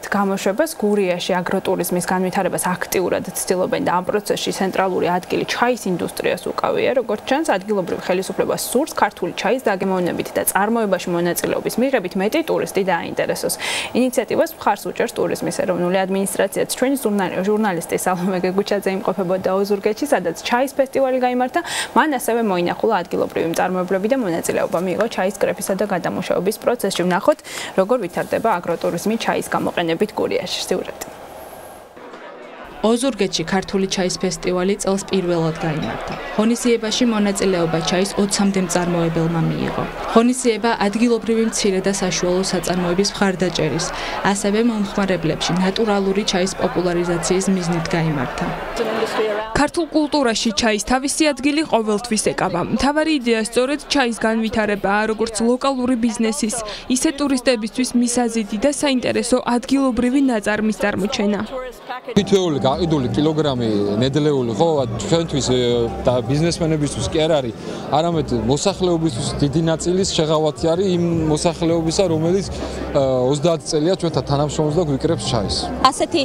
გამოშვებას გურიაში აგროტურიზმის განვითარებას აქტიურად ცდილობენ და ამ პროცესში ცენტრალური ადგილი ჩაის ინდუსტრიას უკავია, როგორც ჩანს, ადგილობრივ ხელისუფლებას სურს ქართული ჩაის დაგემოვნებით და წარმოებაში მონაწილეობის მიღებით მეტი ტურისტი დააინტერესოს. ინიციატივას მხარს უჭერს ტურიზმის ეროვნული ადმინისტრაციაც. ჩვენი ჟურნალისტი სალომე გეგუჩაძე იმყოფებოდა ოზურგეთში, სადაც ჩაის ფესტივალი გამართა. მან ასევე მოინახულა ადგილობრივი მწარმოებლები და მონაწილეობა მიიღო ჩაის კრეფისა და გადამუშავების პროცესში. ვნახოთ, როგორ ვითარდება აგროტურიზმი ჩაის გამოყენებით. გამოყენებით გურიაში სიუჟეტი. ოზურგეთში ქართული ჩაის ფესტივალი წელს პირველად გამართა. ღონისძიებაში მონაწილეობა ჩაის 20-მდე მწარმოებელმა მიიღო. ღონისძიება ადგილობრივი მცირე და საშუალო საწარმოების მხარდაჭერის, ასევე მომხმარებლებში ნატურალური ჩაის პოპულარიზაციის მიზნით გამართა. ქართულ კულტურაში ჩაის თავისი ადგილი ყოველთვის ეკავა. მთავარი იდეა სწორედ ჩაის განვითარებაა, როგორც ლოკალური ბიზნესის, ისე ტურისტებისთვის მისაზიდი და საინტერესო ადგილობრივი ნაწარმის წარმოჩენა. თითოეული გაყიდული კილოგრამი ნედლეული. ხო ჩვენთვის და ბიზნესმენებისთვის კი არ არის, არამედ მოსახლეობისთვის დიდი ნაწილის შეღავათი არის იმ მოსახლეობისა, რომელიც 30 წელია ჩვენთან თანამშრომლობს და გვიკრებს ჩაის. ასეთი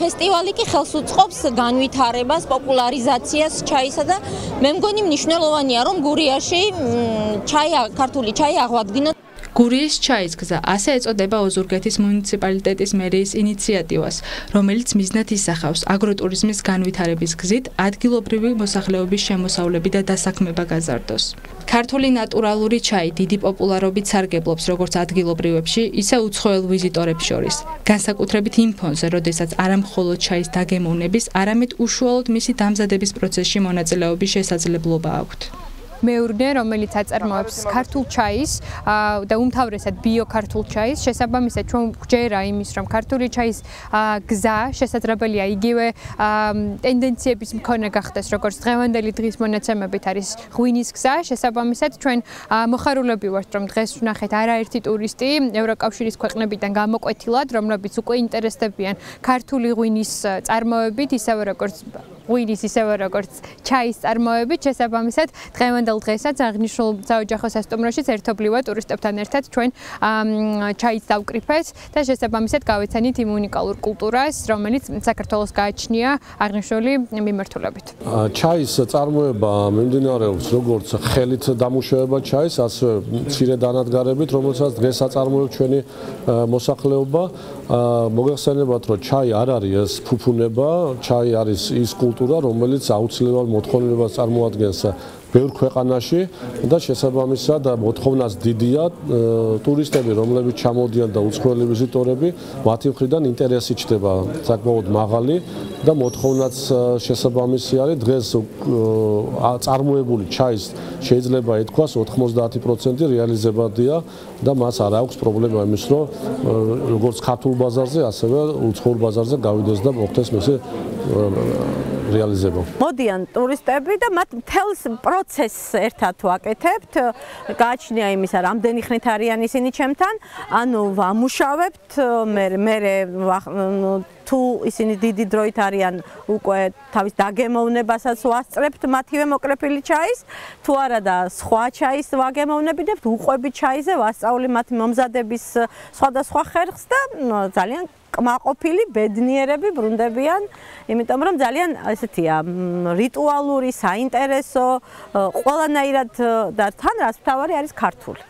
ფესტივალი კი ხელს უწყობს განვითარებას, პოპულარიზაციას ჩაისა და მე მგონი მნიშვნელოვანია რომ გურიაში ჩაი ქართული ჩაი აღვადგინოთ გურიის ჩაის გზა ასე ეწოდება ოზურგეთის მუნიციპალიტეტის მერიის ინიციატივას, რომელიც მიზნად ისახავს აგროტურიზმის განვითარების გზით ადგილობრივი მოსახლეობის შემოსავლები და დასაქმება გაზარდოს. ქართული ნატურალური ჩაი დიდი პოპულარობით სარგებლობს როგორც ადგილობრივებში, ისე უცხოელ ვიზიტორებს შორის. განსაკუთრებით იმ ფონზე, როდესაც არა მხოლოდ ჩაის დაგემოვნების, არამედ უშუალოდ მისი დამზადების პროცესში მონაწილეობის შესაძლებლობა აქვთ. მეურნე, რომელიც აწარმოებს ქართულ ჩაის და უმთავრესად ბიოქართულ ჩაის, შესაბამისად ჩვენ გვჯერა იმის, რომ ქართული ჩაის გზა შესაძლებელია იგივე ტენდენციების მქონე გახდეს, როგორც დღევანდელი დღის მონაცემებით არის ღვინის გზა, შესაბამისად ჩვენ მოხარულები ვართ, რომ დღეს ვნახეთ არაერთი ტურისტი ევროკავშირის ქვეყნებიდან გამოკვეთილად, რომლებიც უკვე ინტერესდებიან ქართული ღვინის წარმოებით, ისევე როგორც ღვინის ისევე როგორც ჩაის წარმოებით შესაბამისად დღევანდელ დღესაც აღნიშნულ საოჯახო სასტუმროშიც ერთობლივად ტურისტებთან ერთად ჩვენ ჩაის დავკრიფეთ და შესაბამისად გავეცანით იმ უნიკალურ კულტურას რომელიც საქართველოს გააჩნია აღნიშნული მიმართულებით. ჩაის წარმოება მიმდინარეობს როგორც ხელით დამუშავება ჩაის ასე მცირე დანადგარებით რომელსაც დღეს აწარმოებს ჩვენი მოსახლეობა. მოგეხსენებათ რომ ჩაი არ არის ფუფუნება ჩაი არის ის კულტურა კულტურა, რომელიც აუცილებლად მოთხოვნილებას წარმოადგენს ბევრ ქვეყანაში და შესაბამისად მოთხოვნას დიდია ტურისტები, რომლებიც ჩამოდიან და უცხოელი ვიზიტორები, მათი მხრიდან ინტერესი ჩდება საკმაოდ მაღალი და მოთხოვნაც შესაბამისი არის დღეს წარმოებული ჩაის შეიძლება ითქვას 90% რეალიზებადია და მას არ აქვს პრობლემა იმის რომ როგორც ქართულ ბაზარზე ასევე უცხოურ ბაზარზე გავიდეს და მოხდეს მისი რეალიზება. მოდიან ტურისტები და მათ მთელს პროცესს ერთად ვაკეთებთ. გააჩნია იმისა, რამდენი ხნით არიან ისინი ჩემთან, ანუ ვამუშავებთ, მე მე თუ ისინი დიდი დროით არიან უკვე თავის დაგემოვნებასაც ვასწრებთ მათივე მოკრეფილი ჩაის, თუ არა და სხვა ჩაის ვაგემოვნებიდებთ, უყვები ჩაიზე ვასწავლი მათ მომზადების სხვადასხვა ხერხს და ძალიან კმაყოფილი ბედნიერები ბრუნდებიან, იმიტომ რომ ძალიან ესეთია რიტუალური, საინტერესო, ყველანაირად და თან რაც თავარი არის ქართული.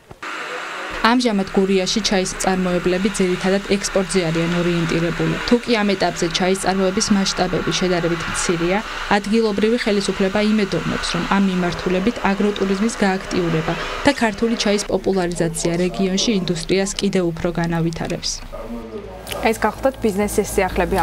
ამჟამად გურიაში ჩაის წარმოებლები ძირითადად ექსპორტზე არიან ორიენტირებული. თუკი ამ ეტაპზე ჩაის წარმოების მასშტაბები შედარებით მცირეა, ადგილობრივი ხელისუფლება იმედოვნებს, რომ ამ მიმართულებით აგროტურიზმის გააქტიურება და ქართული ჩაის პოპულარიზაცია რეგიონში ინდუსტრიას კიდევ უფრო განავითარებს. ეს გახლავთ ბიზნესის სიახლები